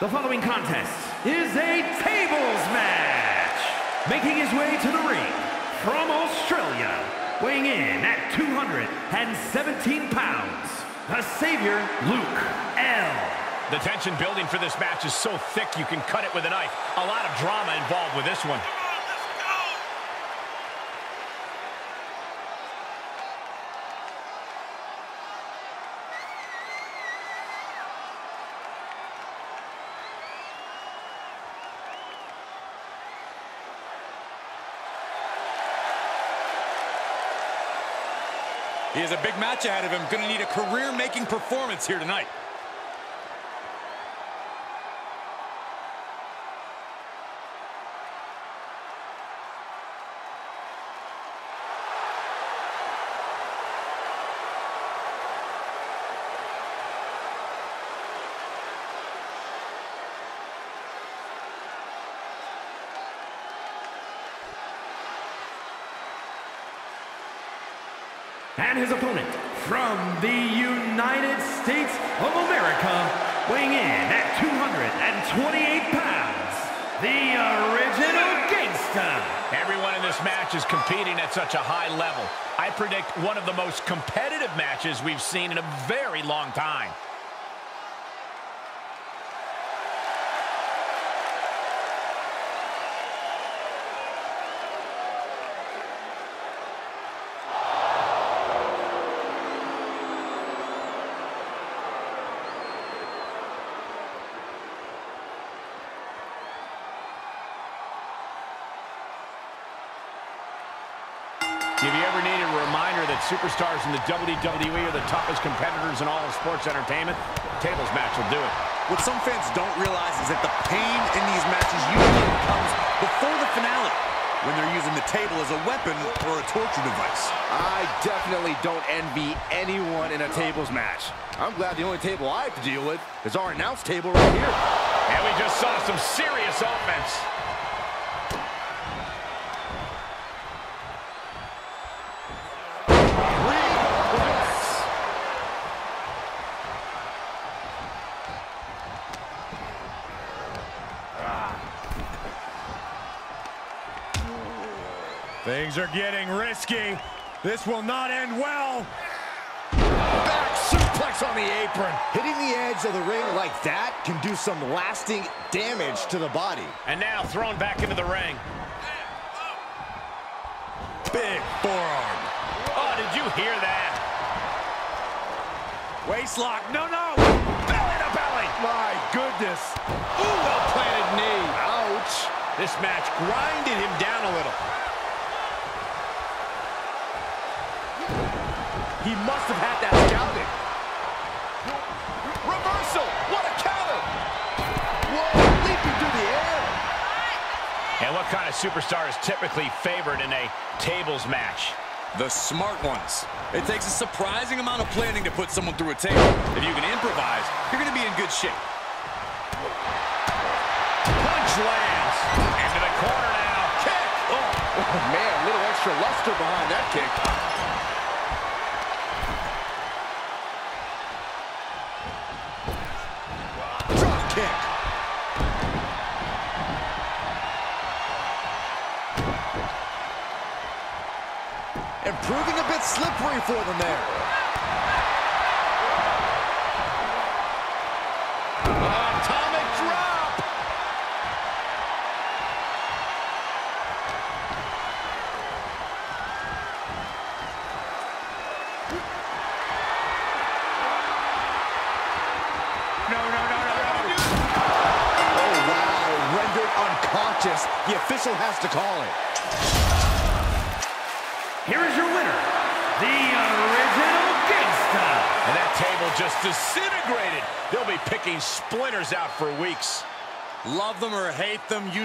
The following contest is a tables match. Making his way to the ring from Australia, weighing in at 217 pounds, the Savior, Luke L. The tension building for this match is so thick you can cut it with a knife. A lot of drama involved with this one. He has a big match ahead of him. Going to need a career-making performance here tonight. And his opponent from the United States of America, weighing in at 228 pounds, the original gangsta. Everyone in this match is competing at such a high level. I predict one of the most competitive matches we've seen in a very long time. If you ever needed a reminder that superstars in the WWE are the toughest competitors in all of sports entertainment, tables match will do it. What some fans don't realize is that the pain in these matches usually comes before the finale, when they're using the table as a weapon or a torture device. I definitely don't envy anyone in a tables match. I'm glad the only table I have to deal with is our announce table right here. And we just saw some serious offense. Things are getting risky. This will not end well. Back suplex on the apron. Hitting the edge of the ring like that can do some lasting damage to the body. And now thrown back into the ring. Big forearm. Oh, did you hear that? Waistlock. No, no. Belly to belly. My goodness. Ooh, well-planted knee. Ouch. This match grinded him down a little. He must have had that scouted. Reversal. What a counter. Whoa, leaping through the air. And what kind of superstar is typically favored in a tables match? The smart ones. It takes a surprising amount of planning to put someone through a table. If you can improvise, you're going to be in good shape. Punch lands. Into the corner now. Kick. Oh. Oh, man, a little extra luster behind that kick. Kick. And proving a bit slippery for them there. Unconscious. The official has to call it. Here is your winner, the original gangsta. And that table just disintegrated. They'll be picking splinters out for weeks. Love them or hate them, you